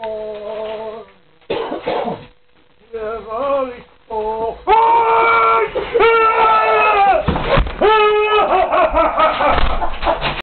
Oh,